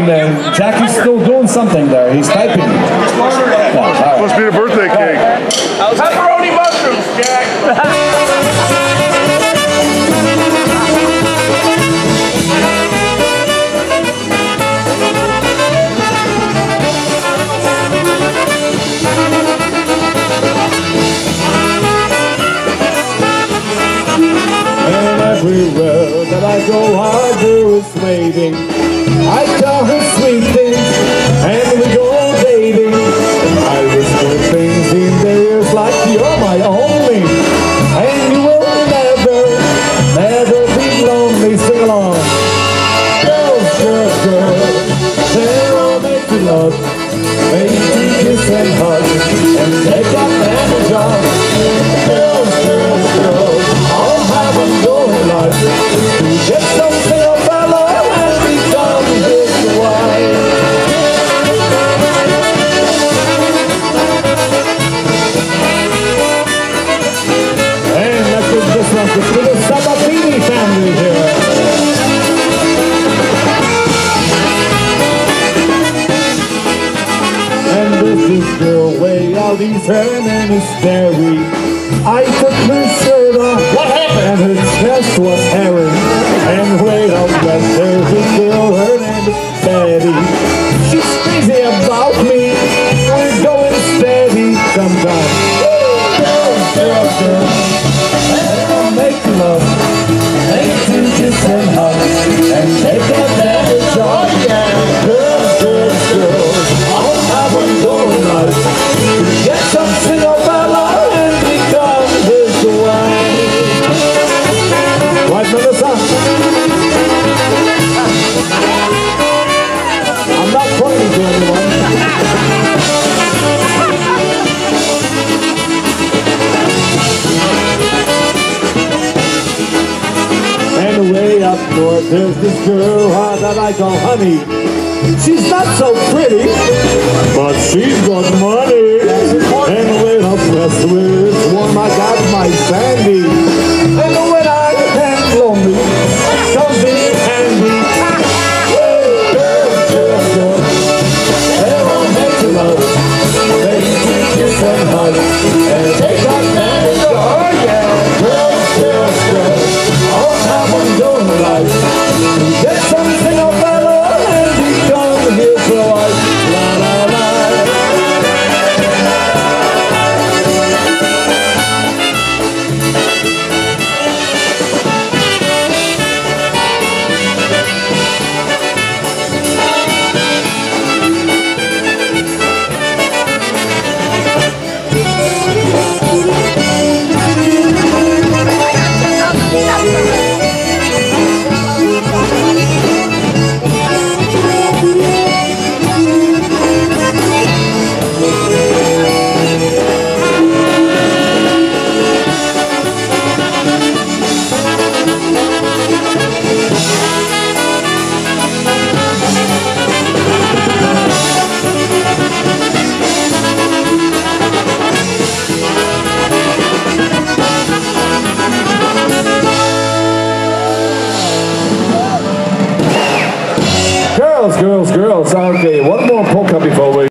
And Jackie's still doing something there. He's typing. Yeah, right. Must be the birthday cake. Pepperoni mushrooms, Jack. and everywhere that I go, I do is waving. I've her sweet things. is the way of eternal. I took my shirt. What happened? And her chest was up north there's this girl that I call honey. She's not so pretty, but she's got money and a little press with girls, girls. Okay, one more polka before we.